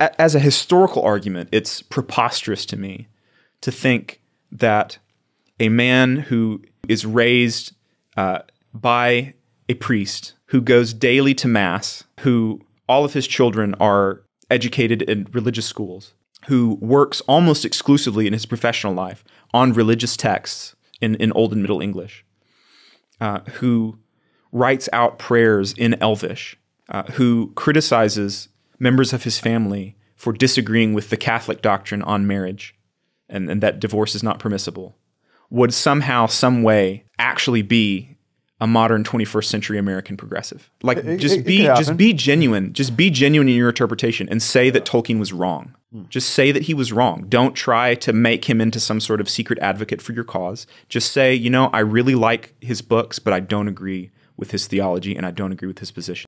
as a historical argument, it's preposterous to me to think that a man who is raised uh, by a priest, who goes daily to mass, who all of his children are educated in religious schools, who works almost exclusively in his professional life on religious texts in, in Old and Middle English, uh, who writes out prayers in Elvish, uh, who criticizes members of his family for disagreeing with the Catholic doctrine on marriage and, and that divorce is not permissible, would somehow, some way actually be a modern 21st century American progressive. Like It- just it- it be could just be genuine. Just be genuine in your interpretation and say that Tolkien was wrong. Hmm. Just say that he was wrong. Don't try to make him into some sort of secret advocate for your cause. Just say, you know, I really like his books, but I don't agree with his theology and I don't agree with his position.